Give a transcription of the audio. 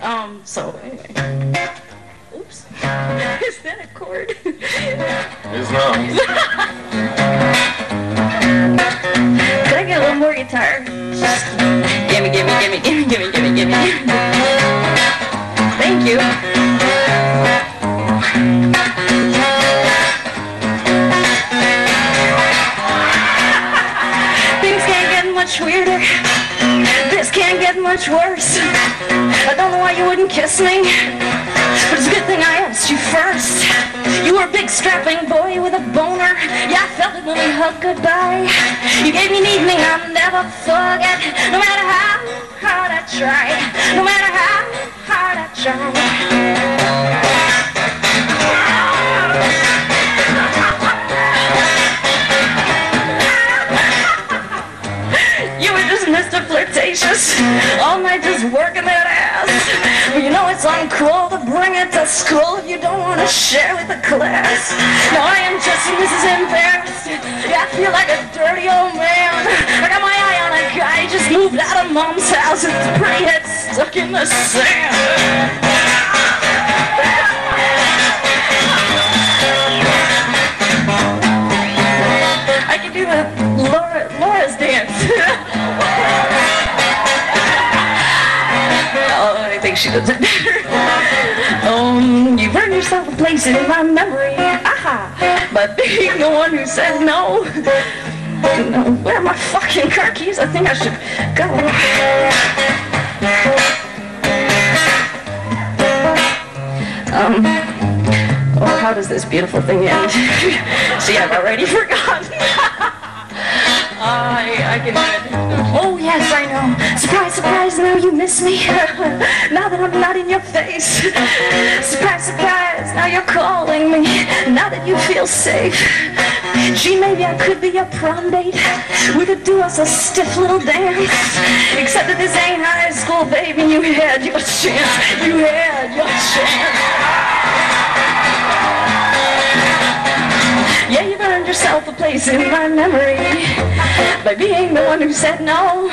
Um, so anyway. Oops. Is that a chord? It's not. Could I get a little more guitar? Gimme, gimme, gimme, gimme, gimme, gimme, gimme. Thank you. Things can't get much weirder. This can't get much worse. I don't know kiss me. But it's a good thing I asked you first. You were a big strapping boy with a boner. Yeah, I felt it when we hugged goodbye. You gave me an evening I'll never forget. No matter how hard I try. No matter how hard I try. You were just Mr. Flirtatious, all night just working that ass. It's uncool to bring it to school if you don't want to share with the class. Now I am just Mrs. Embarrassed. Yeah, I feel like a dirty old man. I got my eye on a guy who just moved out of mom's house and his pretty head stuck in the sand. I can do the Laura, Laura's dance. think she does it better. Um, you've earned yourself a place in my memory. Aha! But being the one who said no. Where are my fucking car keys? I think I should go. Um, how does this beautiful thing end? See, I've already forgotten. I, I can. Oh, yes, I know. Surprise, surprise, now you miss me. now that I'm not in your face. Surprise, surprise, now you're calling me. Now that you feel safe. Gee, maybe I could be your prom date. We could do us a stiff little dance. Except that this ain't high school, baby. You had your chance. You had your Yeah, yourself a place in my memory by being the one who said no.